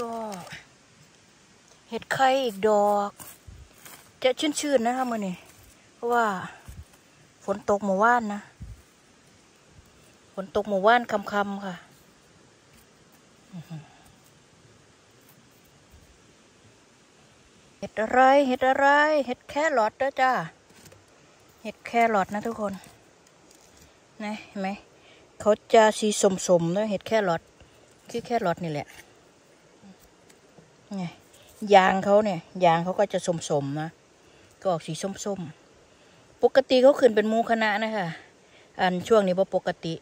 ก็เห็ดไข่อีกดอก จะชื้นๆนะคะมื่อนี้เพราะว่า ฝนตกเมื่อวานนะ ฝนตกเมื่อวานคำๆค่ะเห็ดอะไร เห็ดอะไร เห็ดแค่หลอดเด้อจ้า เห็ดแค่หลอดนะทุกคน นะเห็นไหม เขาจะสีสมๆด้วยเห็ดแค่หลอดคือแค่หลอดนี่แหละ ไงยางเขาเนี่ยยางเขาก็จะสมๆนะก็ออกสีส้มๆ ปกติเขาขึ้นเป็นมูคณะนะคะ อันช่วงนี้ว่าปกติ